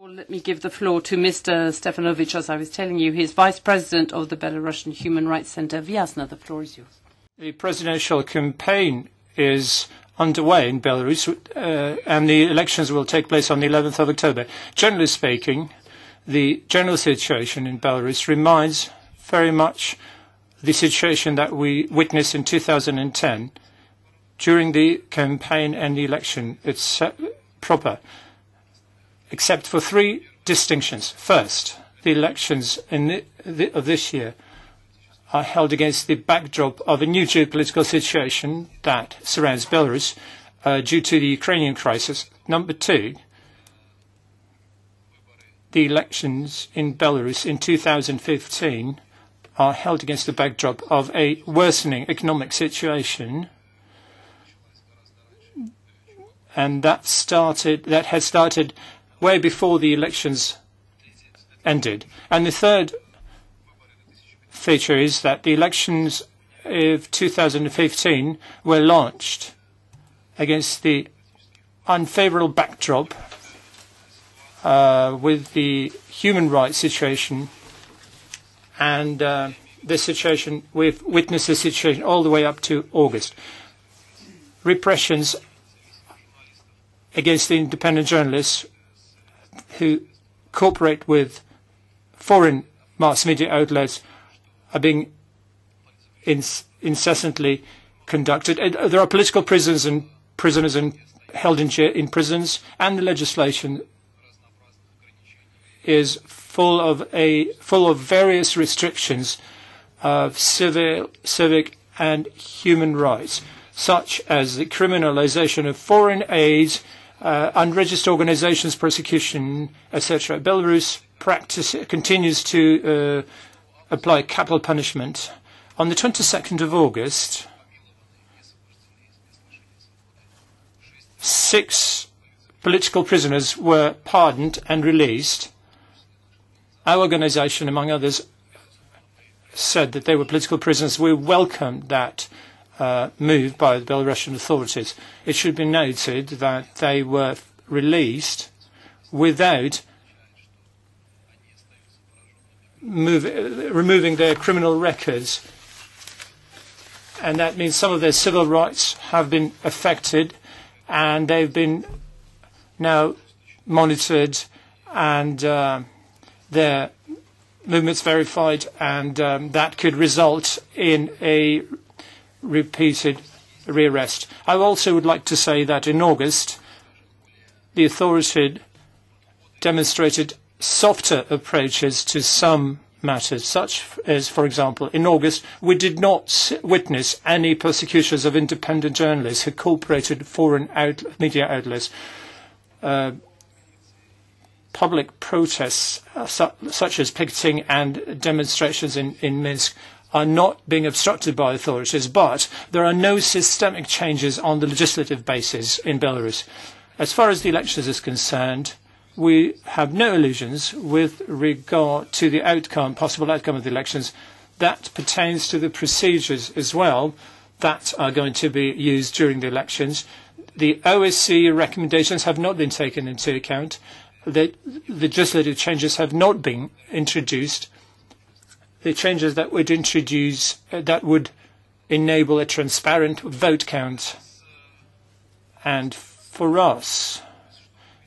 Well, let me give the floor to Mr. Stefanovic. As I was telling you, he is Vice President of the Belarusian Human Rights Center. Viasna, the floor is yours. The presidential campaign is underway in Belarus, uh, and the elections will take place on the 11th of October. Generally speaking, the general situation in Belarus reminds very much the situation that we witnessed in 2010 during the campaign and the election. It's uh, proper except for three distinctions. First, the elections in the, the, of this year are held against the backdrop of a new geopolitical situation that surrounds Belarus uh, due to the Ukrainian crisis. Number two, the elections in Belarus in 2015 are held against the backdrop of a worsening economic situation and that started that has started way before the elections ended. And the third feature is that the elections of 2015 were launched against the unfavorable backdrop uh, with the human rights situation and uh, this situation, we've witnessed the situation all the way up to August. Repressions against the independent journalists who cooperate with foreign mass media outlets are being incessantly conducted. And uh, there are political prisoners and prisoners held in, in prisons, and the legislation is full of a full of various restrictions of civil, civic, and human rights, such as the criminalization of foreign aid uh, unregistered organizations, persecution, etc. Belarus practice continues to uh, apply capital punishment. On the 22nd of August, six political prisoners were pardoned and released. Our organization, among others, said that they were political prisoners. We welcome that uh, move by the Belarusian authorities. It should be noted that they were released without move, removing their criminal records. And that means some of their civil rights have been affected and they've been now monitored and uh, their movements verified and um, that could result in a repeated rearrest. I also would like to say that in August, the authority demonstrated softer approaches to some matters, such as, for example, in August, we did not witness any persecutions of independent journalists who cooperated foreign out media outlets. Uh, public protests, uh, su such as picketing and demonstrations in, in Minsk, are not being obstructed by authorities, but there are no systemic changes on the legislative basis in Belarus. As far as the elections is concerned, we have no illusions with regard to the outcome, possible outcome of the elections. That pertains to the procedures as well that are going to be used during the elections. The OSCE recommendations have not been taken into account. The legislative changes have not been introduced the changes that would introduce, uh, that would enable a transparent vote count. And for us,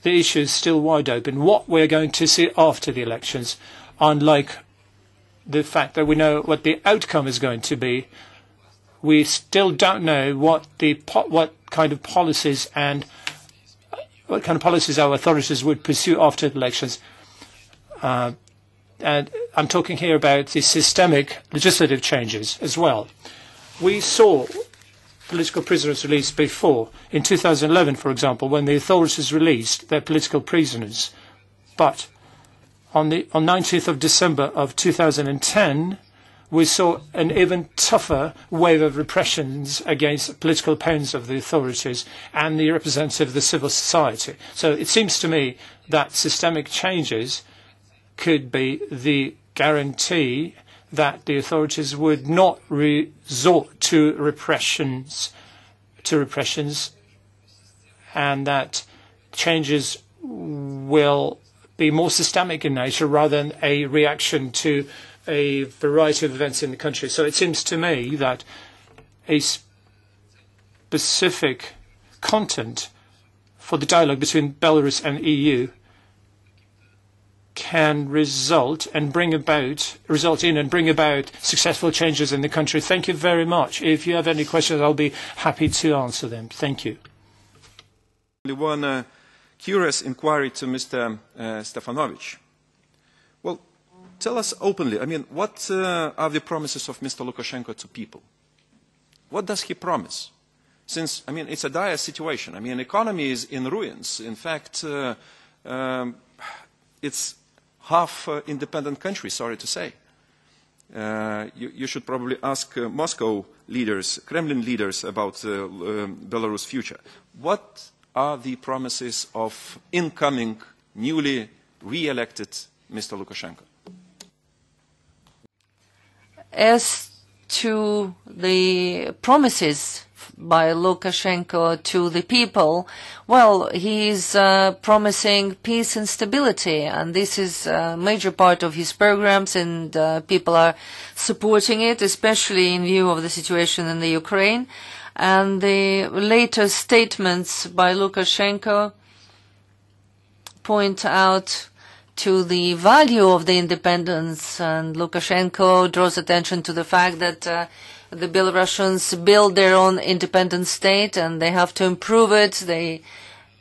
the issue is still wide open. What we're going to see after the elections, unlike the fact that we know what the outcome is going to be, we still don't know what the what kind of policies and what kind of policies our authorities would pursue after the elections. Uh, and I'm talking here about the systemic legislative changes as well. We saw political prisoners released before. In 2011, for example, when the authorities released their political prisoners. But on the on 19th of December of 2010, we saw an even tougher wave of repressions against political opponents of the authorities and the representatives of the civil society. So it seems to me that systemic changes could be the guarantee that the authorities would not resort to repressions, to repressions, and that changes will be more systemic in nature rather than a reaction to a variety of events in the country. So it seems to me that a specific content for the dialogue between Belarus and EU can result and bring about result in and bring about successful changes in the country. Thank you very much. If you have any questions, I'll be happy to answer them. Thank you. One uh, curious inquiry to Mr. Uh, Stefanovic. Well, tell us openly. I mean, what uh, are the promises of Mr. Lukashenko to people? What does he promise? Since, I mean, it's a dire situation. I mean, economy is in ruins. In fact, uh, um, it's half uh, independent country, sorry to say. Uh, you, you should probably ask uh, Moscow leaders, Kremlin leaders about uh, Belarus' future. What are the promises of incoming, newly re-elected Mr. Lukashenko? As to the promises by Lukashenko to the people, well, he's uh, promising peace and stability, and this is a major part of his programs, and uh, people are supporting it, especially in view of the situation in the Ukraine. And the latest statements by Lukashenko point out to the value of the independence, and Lukashenko draws attention to the fact that uh, the Belarusians build their own independent state and they have to improve it. They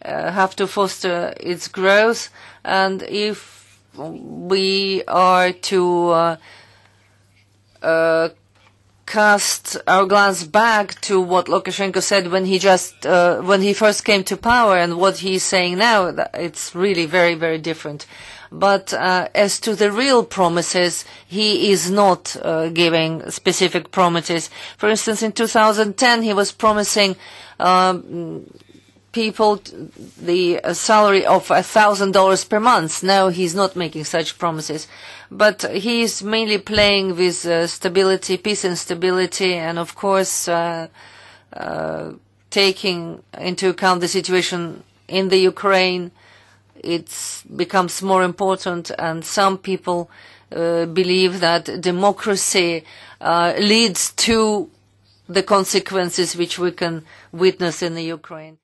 uh, have to foster its growth. And if we are to uh, uh, cast our glance back to what Lukashenko said when he just uh, when he first came to power and what he's saying now, it's really very very different. But uh, as to the real promises, he is not uh, giving specific promises. For instance, in 2010, he was promising um, people the salary of a thousand dollars per month. Now he's not making such promises, but he is mainly playing with uh, stability, peace and stability, and of course uh, uh, taking into account the situation in the Ukraine it becomes more important and some people uh, believe that democracy uh, leads to the consequences which we can witness in the Ukraine.